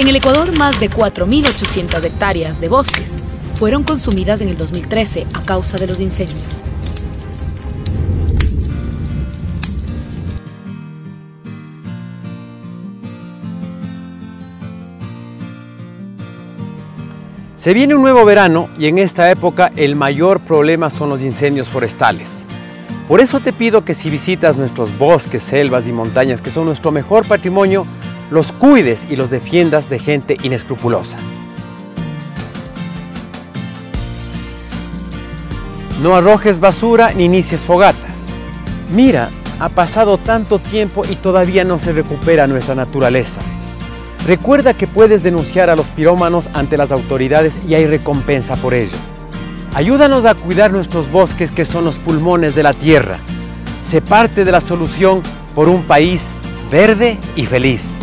En el Ecuador, más de 4.800 hectáreas de bosques fueron consumidas en el 2013 a causa de los incendios. Se viene un nuevo verano y en esta época el mayor problema son los incendios forestales. Por eso te pido que si visitas nuestros bosques, selvas y montañas, que son nuestro mejor patrimonio, los cuides y los defiendas de gente inescrupulosa. No arrojes basura ni inicies fogatas. Mira, ha pasado tanto tiempo y todavía no se recupera nuestra naturaleza. Recuerda que puedes denunciar a los pirómanos ante las autoridades y hay recompensa por ello. Ayúdanos a cuidar nuestros bosques que son los pulmones de la tierra. Sé parte de la solución por un país verde y feliz.